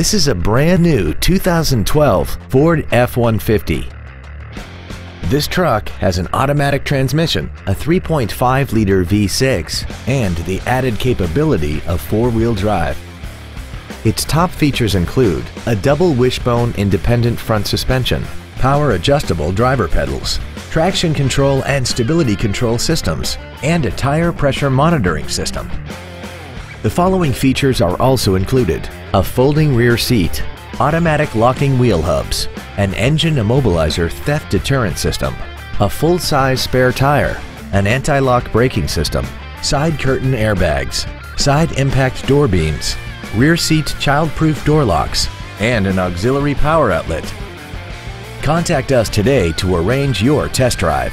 This is a brand new 2012 Ford F-150. This truck has an automatic transmission, a 3.5-liter V6, and the added capability of four-wheel drive. Its top features include a double wishbone independent front suspension, power adjustable driver pedals, traction control and stability control systems, and a tire pressure monitoring system. The following features are also included. A folding rear seat, automatic locking wheel hubs, an engine immobilizer theft deterrent system, a full-size spare tire, an anti-lock braking system, side curtain airbags, side impact door beams, rear seat child-proof door locks, and an auxiliary power outlet. Contact us today to arrange your test drive.